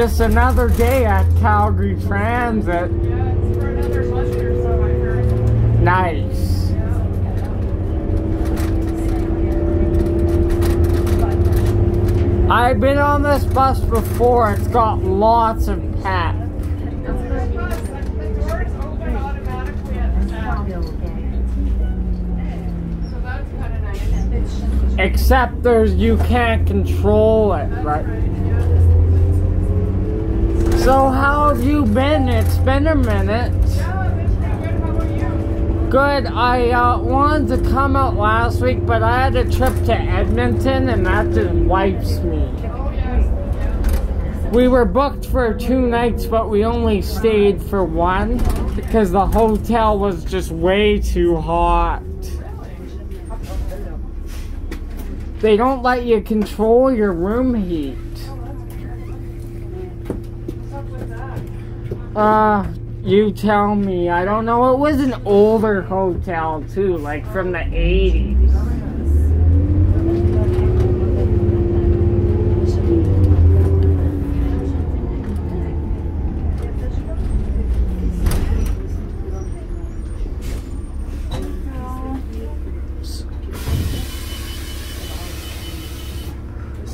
Just another day at Calgary Transit. Yeah, it's for another so, I heard. Nice. I've been on this bus before. It's got lots of pets. It's a good bus. The the doors open automatically at the. So that's kind of nice. Except there's you can't control it, right? So how have you been? It's been a minute. Good. I uh, wanted to come out last week, but I had a trip to Edmonton, and that just wipes me. We were booked for two nights, but we only stayed for one because the hotel was just way too hot. They don't let you control your room heat. Uh, you tell me. I don't know. It was an older hotel too, like from the 80s.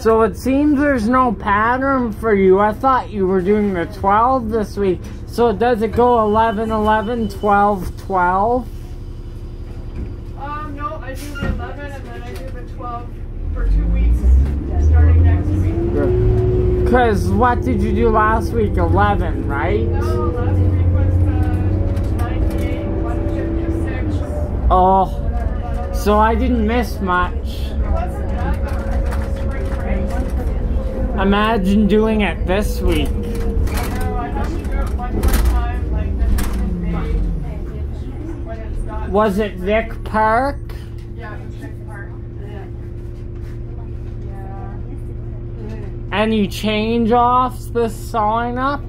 So it seems there's no pattern for you. I thought you were doing the 12 this week. So does it go 11, 11, 12, 12? Um, no, I do the 11 and then I do the 12 for two weeks starting next week. Because what did you do last week? 11, right? No, last week was the 98, 156, Oh, whatever that other so I didn't miss much. It wasn't that bad because of spring break. Imagine doing it this week. Was it Vic Park? Yeah, Vic Park. Yeah. Any change offs this sign up?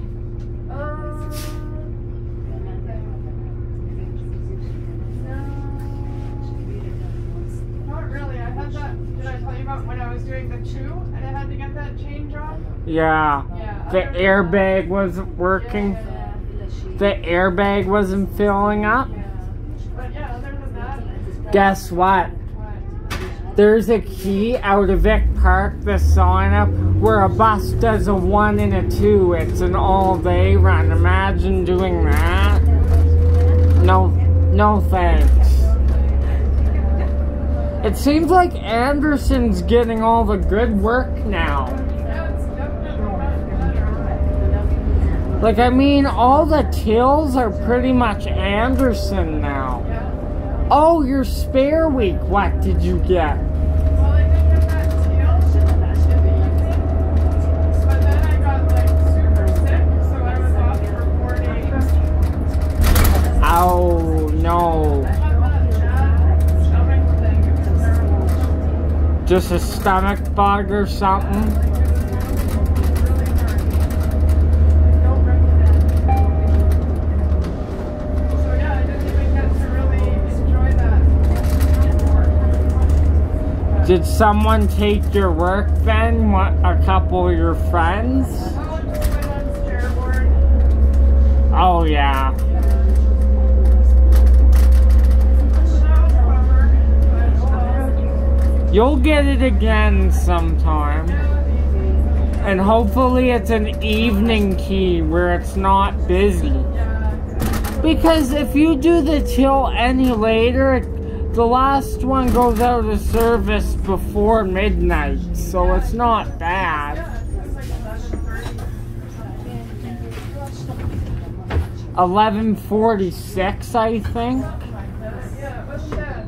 Not really. I had that. Did I tell you about when I was doing the two that change? Yeah. Yeah. The airbag wasn't working. Yeah. The airbag wasn't filling up. yeah. But yeah, other than that. Guess what? What? There's a key out of Vic Park, the sign up, where a bus does a one and a two. It's an all day run. Imagine doing that. No, no thanks. It seems like Anderson's getting all the good work now. Like, I mean, all the tills are pretty much Anderson now. Oh, your spare week, what did you get? Oh, well, I did get that tail in the evening, but then I got like super sick, so I was off for four days. Oh, no. I had that bad stomach thing. It was terrible. Just a stomach bug or something? It was really hard. Don't recommend. So yeah, I didn't even get to really enjoy that. Did someone take your work then? What, a couple of your friends? Someone took my mom's chairboard. Oh, yeah. So that was a bummer, but oh well. You'll get it again sometime. And hopefully it's an evening key where it's not busy. Because if you do the till any later, the last one goes out of service before midnight, so it's not bad. Yeah, it's like 11:30 or something. 1146, I think. Yeah, it wasn't bad.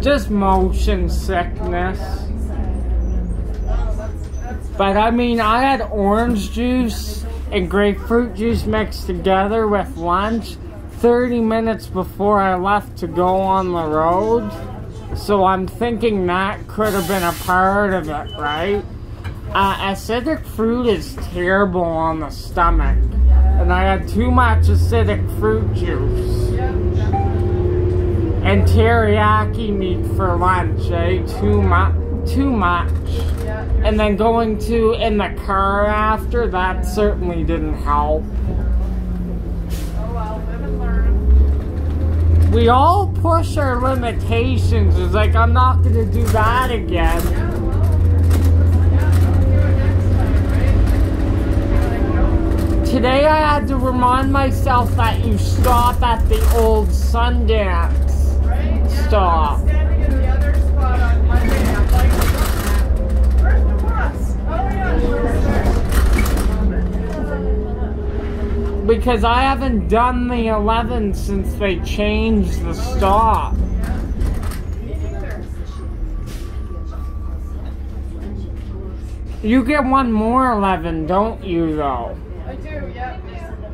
Just motion sickness. But I mean, I had orange juice and grapefruit juice mixed together with lunch 30 minutes before I left to go on the road. So I'm thinking that could have been a part of it, right? Uh, acidic fruit is terrible on the stomach. And I had too much acidic fruit juice. And teriyaki meat for lunch, eh? Too much. Too much. Yeah. And then going to in the car after, that certainly didn't help. Oh well, live and learn. We all push our limitations. It's like, I'm not gonna do that again. Yeah, well, yeah, don't do it next time, right? Today I had to remind myself that you stop at the old Sundance. Stop. Because I haven't done the 11 since they changed the stop. You get one more 11, don't you, though? I do, yeah.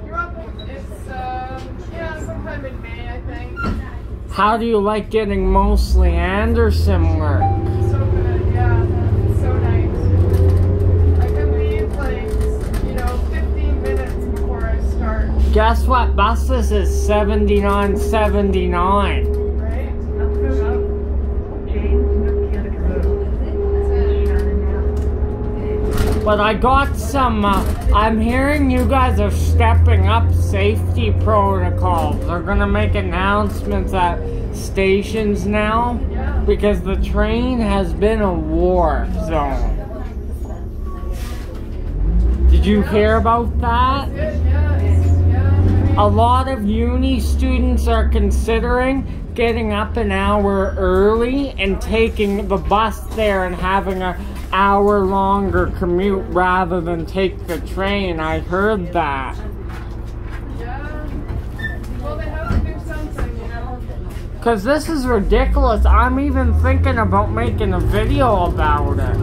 You're welcome. It's, um, yeah, sometime in May, I think. How do you like getting mostly Anderson work? So good, yeah. So nice. I can leave, like, you know, 15 minutes before I start, Guess what? Buses is 79.79. right? But I got some, uh, I'm hearing you guys are stepping up safety protocols. They're gonna make announcements at stations now because the train has been a war zone. Did you hear about that? A lot of uni students are considering getting up an hour early and taking the bus there and having a hour longer commute rather than take the train. I heard that. yeah. Well, they have to do something, you know? Cause this is ridiculous. I'm even thinking about making a video about it.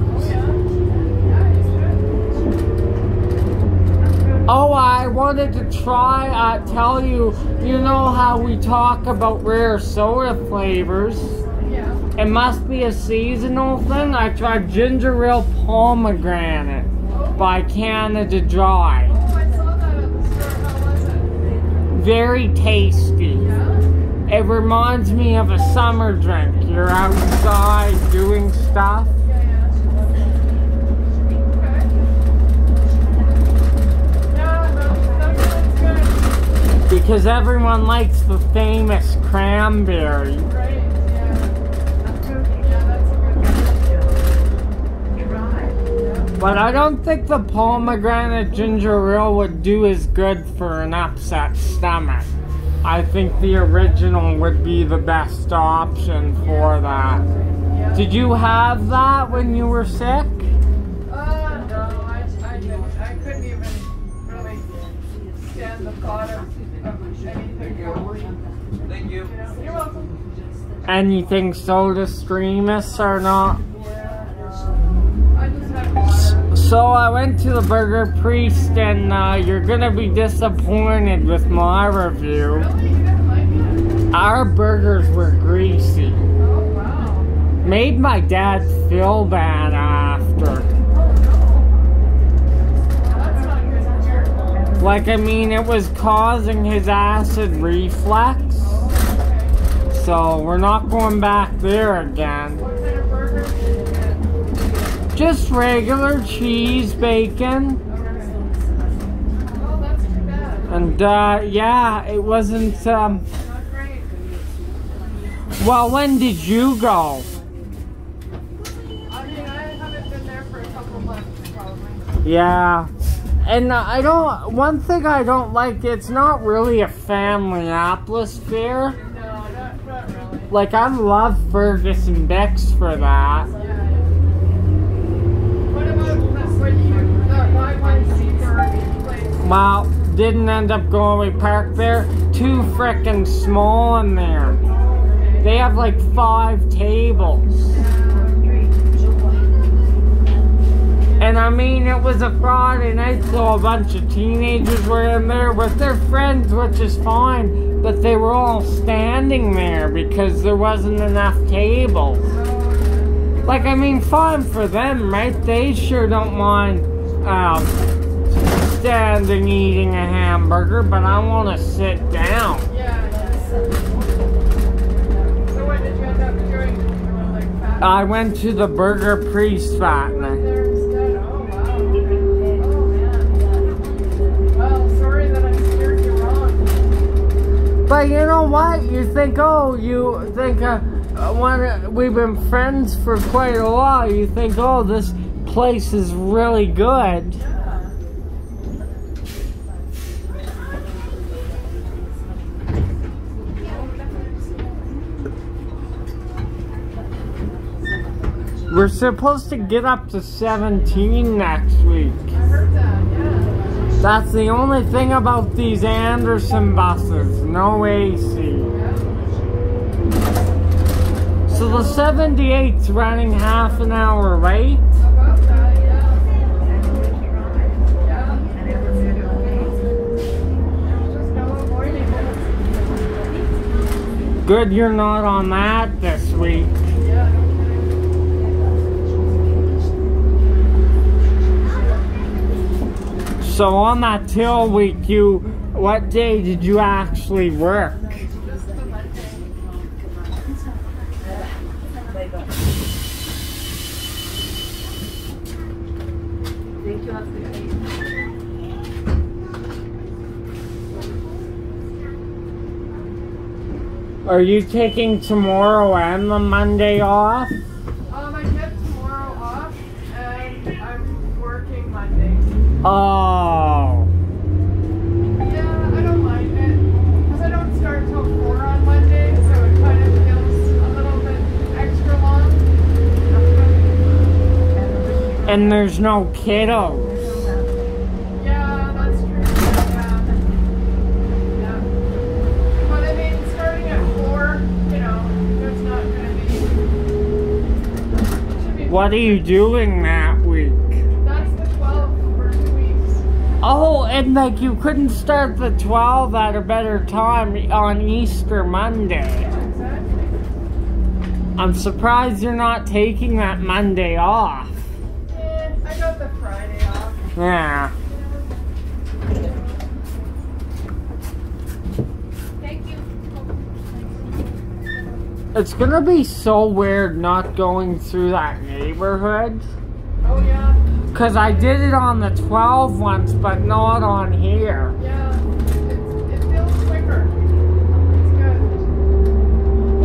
Oh, I wanted to try, uh, tell you, you know how we talk about rare soda flavors? It must be a seasonal thing. I tried ginger ale pomegranate by Canada Dry. Oh, I saw that at the store. How was it? Very tasty. It reminds me of a summer drink. You're outside doing stuff. Yeah, yeah. Okay. Yeah, that, that sounds good. Because everyone likes the famous cranberry. Right? Yeah. Yeah, that's a good one. But I don't think the pomegranate ginger ale would do as good for an upset stomach. I think the original would be the best option for that. Did you have that when you were sick? Uh, no, I, I didn't. I couldn't even really stand the thought of, of anything. Thank you. you. You're welcome. Anything soda streamus or not? So I went to the Burger Priest and uh, you're gonna be disappointed with my review. Our burgers were greasy. Made my dad feel bad after. Like, I mean, it was causing his acid reflux. So we're not going back there again. What kind of burger did you get? Just regular cheese, bacon, Okay. That's too bad. and uh, yeah, it wasn't. Um, well, when did you go? I mean, I haven't been there for a couple months, probably. Yeah. And uh, I don't. One thing I don't like, it's not really a family atmosphere. No, not, not really. Like I love Fergus and Bix for that. Yeah. What about this, what you, that Y1C burger place? Well, didn't end up going. We parked there. Too frickin' small in there. They have like five tables. And And I mean, it was a Friday night, so a bunch of teenagers were in there with their friends, which is fine. But they were all standing there because there wasn't enough tables. Like, I mean, fine for them, right? They sure don't mind um, standing eating a hamburger, but I want to sit down. Yeah. So what did you end up doing? Like. I went to the Burger Priest fattening. Oh wow. Oh man. Well, sorry that I steered you wrong. But you know what? You think, oh, you think, uh, when we've been friends for quite a while, you think, oh, this place is really good. Yeah. We're supposed to get up to 17 next week. That. Yeah. That's the only thing about these Anderson buses. No AC. So the 78's running half an hour. About that. Yeah. Good you're not on that this week. Yeah. So on that till week, you, what day did you actually work? Are you taking tomorrow and the Monday off? Um, I get tomorrow off, and I'm working Monday. Oh, Yeah, I don't mind it, because I don't start till 4 on Monday, so it kind of feels a little bit extra long. and there's no kiddos. Yeah, that's true. Yeah. Yeah. But I mean, starting at 4, you know, there's not going to be... Should be What are you doing that week? That's the 12 for two weeks. Oh, and like you couldn't start the 12 at a better time on Easter Monday. I'm surprised you're not taking that Monday off. Eh, I got the Friday off. Yeah. Thank you. It's gonna be so weird not going through that neighborhood. Oh, yeah. Cause I did it on the 12 once, but not on here. Yeah. It, it feels quicker.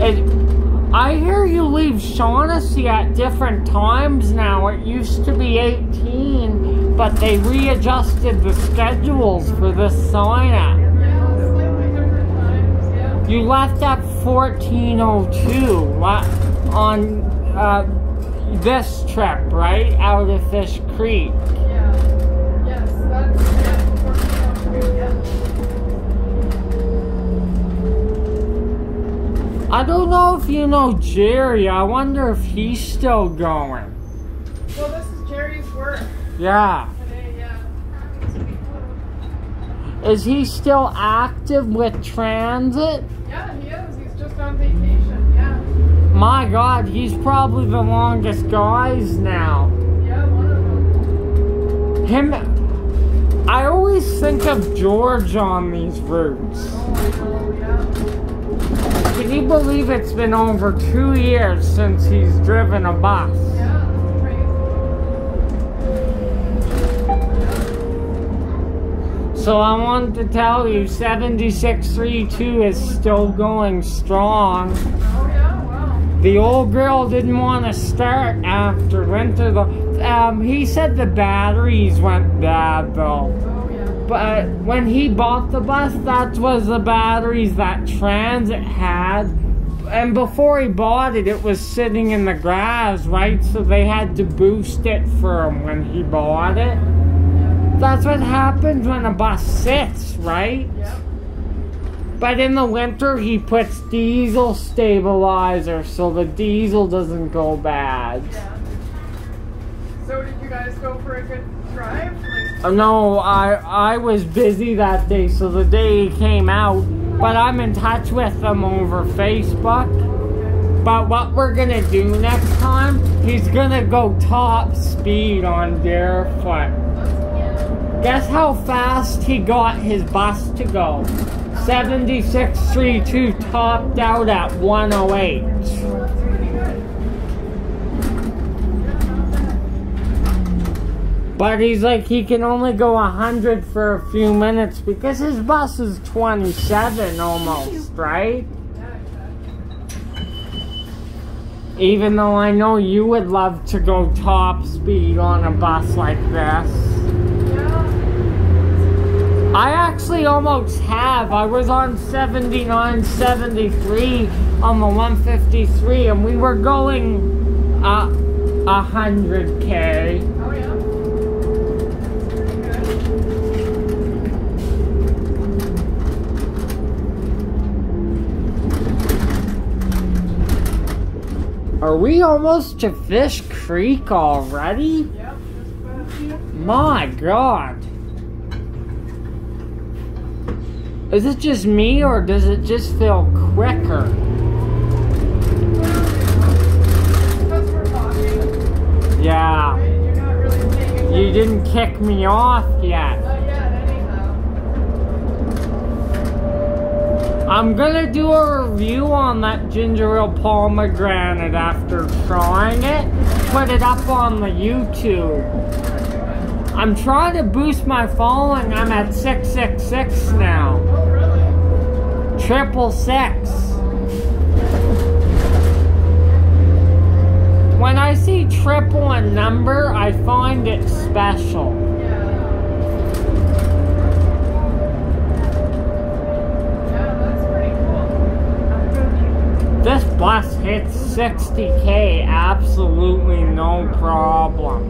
It's good. It, I hear you leave Shaughnessy at different times now. It used to be 18, but they readjusted the schedules for this sign up. Yeah, slightly different times. Yeah. You left at 1402 la- on uh, this trip, right? Out of Fish Creek. Yeah. Yes, that's yeah. Working out Yeah. I don't know if you know Jerry. I wonder if he's still going. Well, this is Jerry's work Yeah. today. Yeah. Is he still active with transit? Yeah, he is. He's just on vacation. My god, he's probably the longest guys now. Him. I always think of George on these routes. Can you believe it's been over two years since he's driven a bus? So I wanted to tell you 7632 is still going strong. The old girl didn't want to start after winter. The, um, he said the batteries went bad though. But when he bought the bus, that was the batteries that Transit had. And before he bought it, it was sitting in the grass, right? So they had to boost it for him when he bought it. That's what happens when a bus sits, right? Yep. But in the winter, he puts diesel stabilizer so the diesel doesn't go bad. Yeah. So did you guys go for a good drive? Like, No, I I was busy that day, so the day he came out. But I'm in touch with him over Facebook. But what we're gonna do next time, he's gonna go top speed on Deerfoot. Guess how fast he got his bus to go? 7632 topped out at 108. that's pretty good. But he's like, he can only go 100 for a few minutes because his bus is 27 almost, right? Even though I know you would love to go top speed on a bus like this. I actually almost have. I was on 79, 73 on the 153 and we were going uh, 100k. Oh yeah. That's pretty good. Are we almost to Fish Creek already? Yep. Just about a. My god. Is it just me or does it just feel quicker? Yeah. You didn't kick me off yet. I'm gonna do a review on that ginger ale pomegranate after trying it. Put it up on the YouTube. I'm trying to boost my following. I'm at 666 now. Triple six. When I see triple a number, I find it special. Yeah. Yeah, cool. This bus hits 60k absolutely no problem.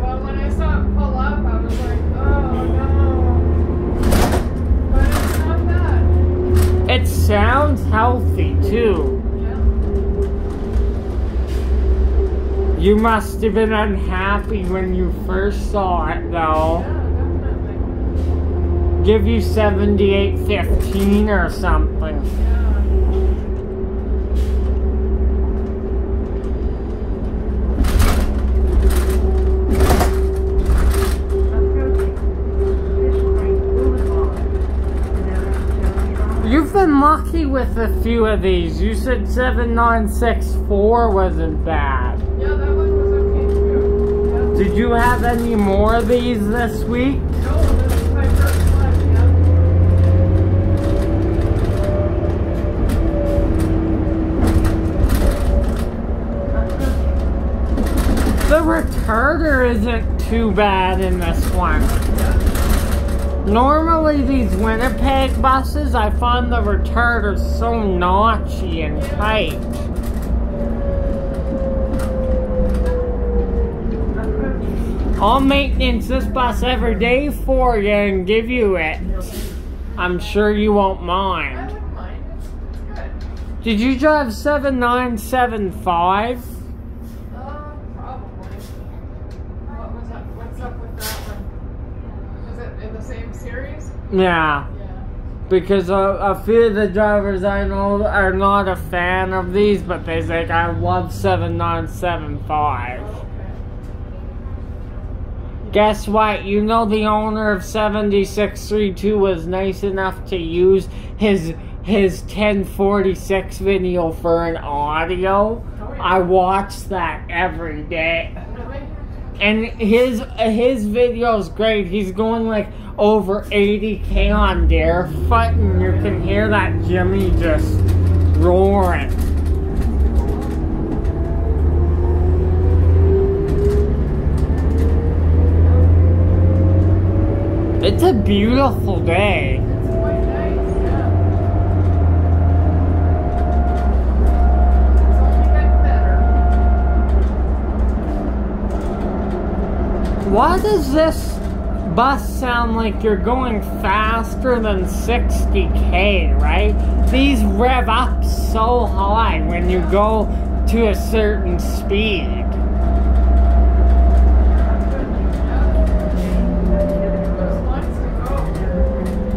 Well, when I saw it pull up, I was like, oh no. But it's not bad. It sounds healthy too. You must have been unhappy when you first saw it though. Give you 7815 or something. You've been lucky with a few of these. You said 7964 wasn't bad. Yeah, that one was okay too. Did you have any more of these this week? No, this is my first one, yeah. The retarder isn't too bad in this one. Normally these Winnipeg buses, I find the retarder so notchy and tight. I'll maintenance this bus every day for you and give you it. I'm sure you won't mind. Did you drive 7975? Uh, probably. What was up? What's up with that one? Is it in the same series? Yeah. Because a, a few of the drivers I know are not a fan of these, but they say I love 7975. Guess what? You know the owner of 7632 was nice enough to use his his 1046 video for an audio. I watch that every day. And his his video is great. He's going like over 80k on Deerfoot, and you can hear that Jimmy just roaring. It's a beautiful day. Why does this bus sound like you're going faster than 60k, right? These rev up so high when you go to a certain speed. Those lines to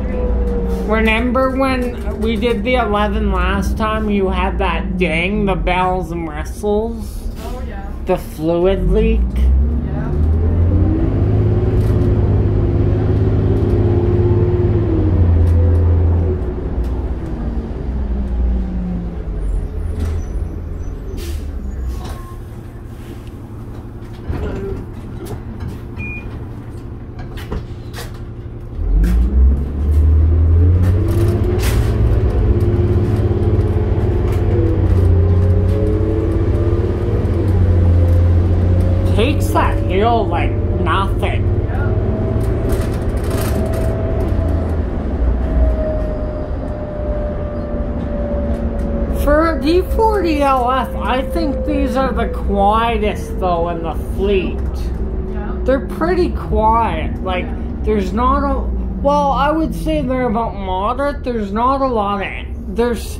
go. Remember when we did the 11 last time? You had that ding, the bells and whistles, Oh, yeah. the fluid leak. Yeah. Takes hill like nothing. For a D40LF, I think these are the quietest though in the fleet. Yeah. They're pretty quiet. Like, there's not a. Well, I would say they're about moderate. There's not a lot of. There's.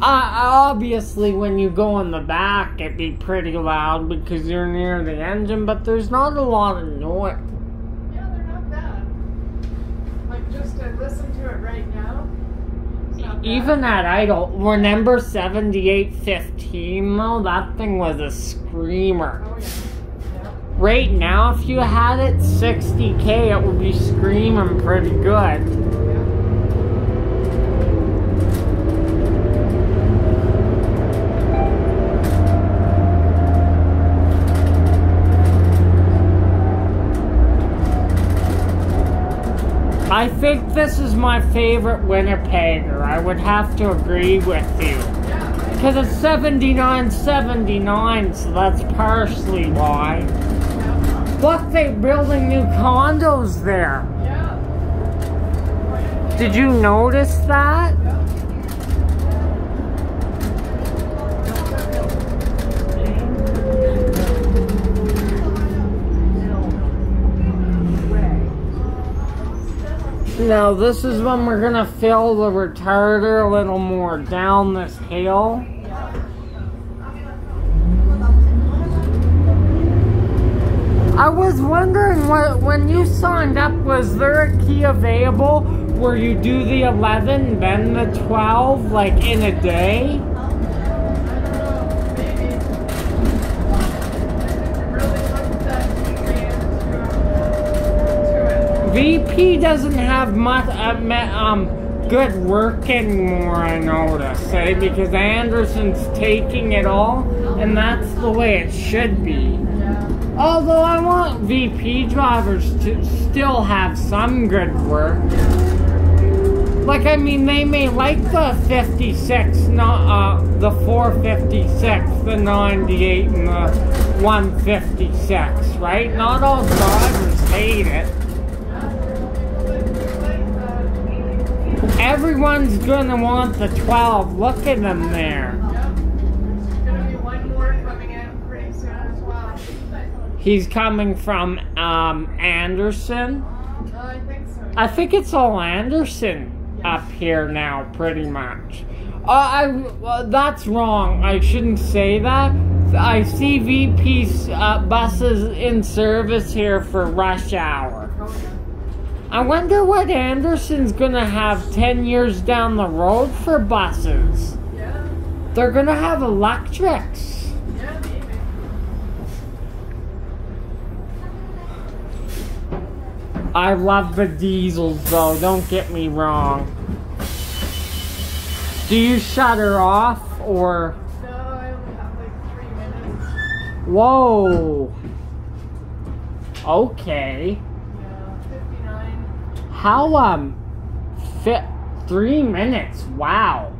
Uh, obviously, when you go in the back, it'd be pretty loud because you're near the engine, but there's not a lot of noise. Yeah, they're not bad. Like, just to listen to it right now. it's not bad. Even at idle, remember 7815 though? That thing was a screamer. Oh, yeah. Yeah. Right now, if you had it 60k, it would be screaming pretty good. I think this is my favorite Winnipegger. I would have to agree with you. Because it's 7979, so that's partially why. Look, they're building new condos there. Did you notice that? Now, this is when we're gonna fill the retarder a little more down this hill. I was wondering what when you signed up, was there a key available where you do the 11, then the 12, like in a day? VP doesn't have much uh, um good work anymore. I notice, eh? Because Anderson's taking it all, and that's the way it should be. Although I want VP drivers to still have some good work. Like I mean, they may like the 56, not uh, the 456, the 98, and the 156, right? Not all drivers hate it. Everyone's gonna want the 12. Look at them there. He's coming from um, Anderson. I think so. I think it's all Anderson up here now, pretty much. Uh, I uh, that's wrong. I shouldn't say that. I see VP uh, buses in service here for rush hour. I wonder what Anderson's gonna have 10 years down the road for buses. Yeah. They're gonna have electrics. I love the diesels though, don't get me wrong. Do you shut her off or. No, I only have like three minutes. Whoa. Okay. How, um. Fit. Three minutes. Wow.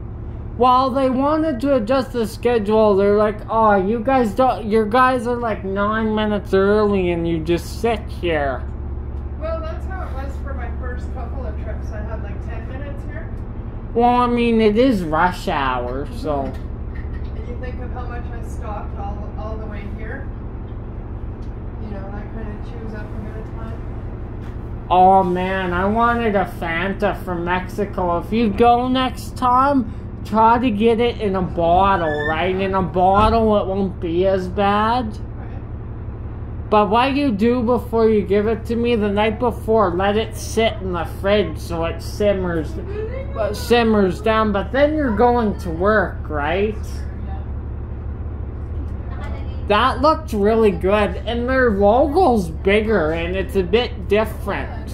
While they wanted to adjust the schedule, they're like, oh, you guys don't. Your guys are like nine minutes early and you just sit here. Well, that's how it was for my first couple of trips. I had like 10 minutes here. Well, I mean, it is rush hour, so. And you think of how much I stopped all, all the way here. You know, I kind of choose up a bit of time. Oh man, I wanted a Fanta from Mexico. If you go next time, try to get it in a bottle, right? In a bottle, it won't be as bad. But what you do before you give it to me the night before, let it sit in the fridge so it simmers, simmers down. But then you're going to work, right? That looked really good, and their logo's bigger and it's a bit different.